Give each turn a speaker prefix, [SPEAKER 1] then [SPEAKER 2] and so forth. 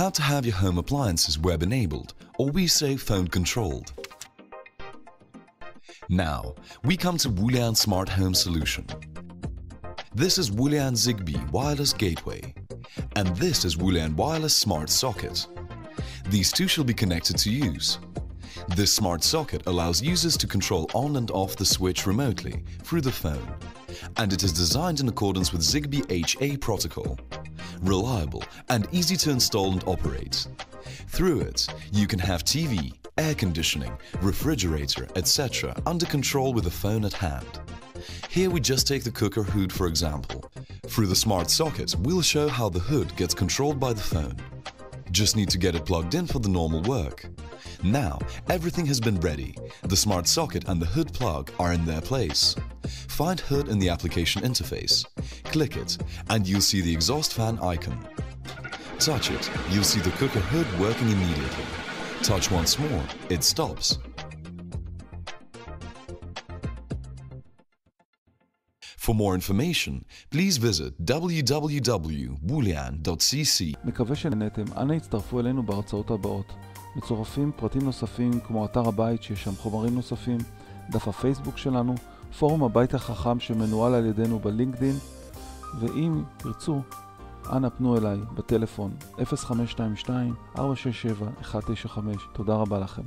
[SPEAKER 1] how to have your home appliances web enabled, or we say phone controlled. Now, we come to Wulian Smart Home Solution. This is Wulian Zigbee Wireless Gateway, and this is Wulian Wireless Smart Socket. These two shall be connected to use. This smart socket allows users to control on and off the switch remotely through the phone, and it is designed in accordance with Zigbee HA protocol. Reliable and easy to install and operate. Through it, you can have TV, air conditioning, refrigerator, etc. under control with the phone at hand. Here we just take the cooker hood for example. Through the smart socket, we'll show how the hood gets controlled by the phone. Just need to get it plugged in for the normal work. Now, everything has been ready. The smart socket and the hood plug are in their place. Find hood in the application interface. Click it, and you'll see the exhaust fan icon. Touch it, you'll see the cooker hood working immediately. Touch once more, it stops. For more information, please visit www.boolean.cc.
[SPEAKER 2] מקווה שנהנתם, אנא הצטרפו אלינו בהרצאות הבאות. מצורפים פרטים נוספים כמו אתר הבית שיש שם חומרים נוספים, דף הפייסבוק שלנו, פורום הבית החכם שמנוהל על ידינו בלינקדין, ואם תרצו, אנא פנו אליי בטלפון 0522-467-195. תודה רבה לכם.